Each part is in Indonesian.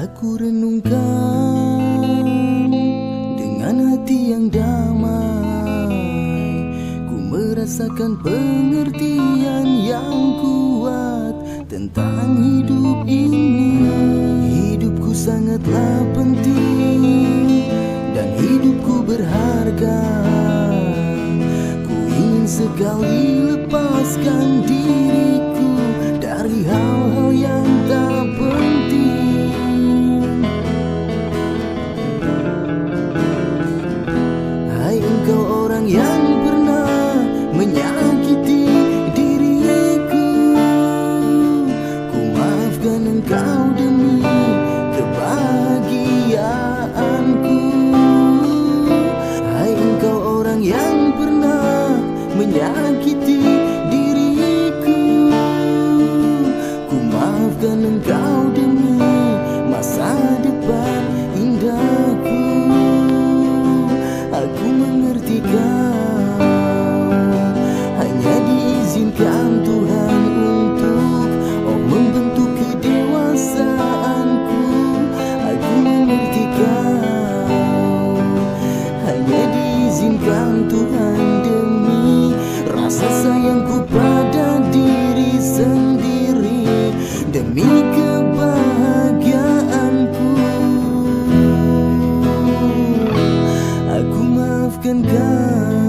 Bila ku renungkan Dengan hati yang damai Ku merasakan pengertian yang kuat Tentang hidup ini. Hidupku sangatlah penting Dan hidupku berharga. Ku ingin sekali lepaskan diriku Dari hal maafkan kau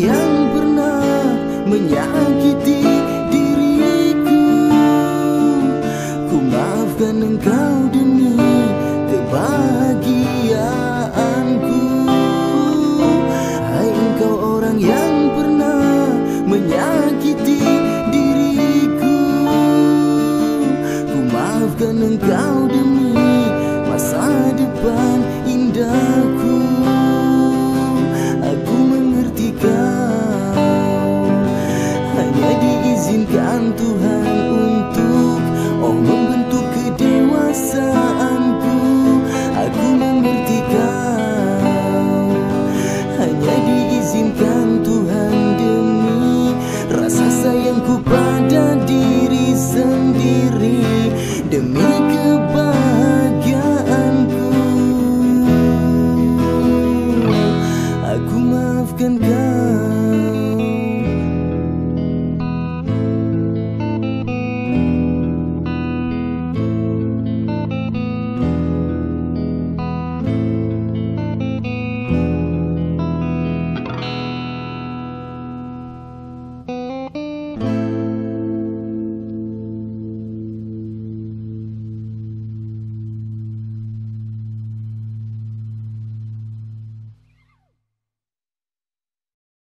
yang pernah menyakiti diriku. Ku maafkan engkau demi kebahagiaan. diizinkan Tuhan untuk Oh membentuk kedewasaanku. Aku mengerti kau. Hanya diizinkan Tuhan demi Rasa sayangku pada diri sendiri Demi kebahagiaanku. Aku maafkan kau